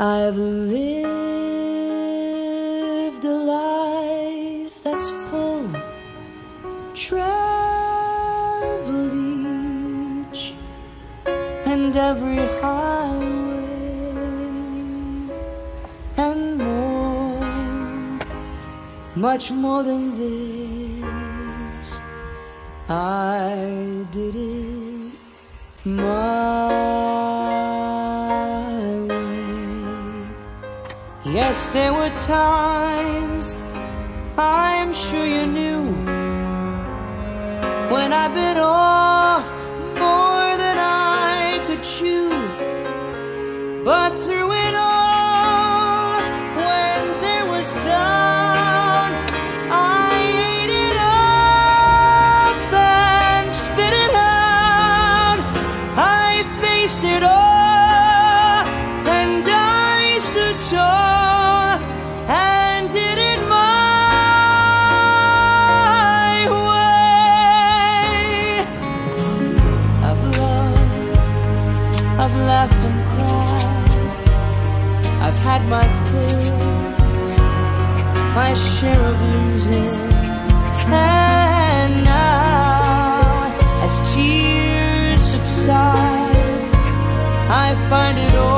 I've lived a life that's full, traveled each and every highway and more, much more than this. I did it my Yes, there were times I'm sure you knew when I bit off more than I could chew. But through I've laughed and cried. I've had my fill, my share of losing. And now, as tears subside, I find it all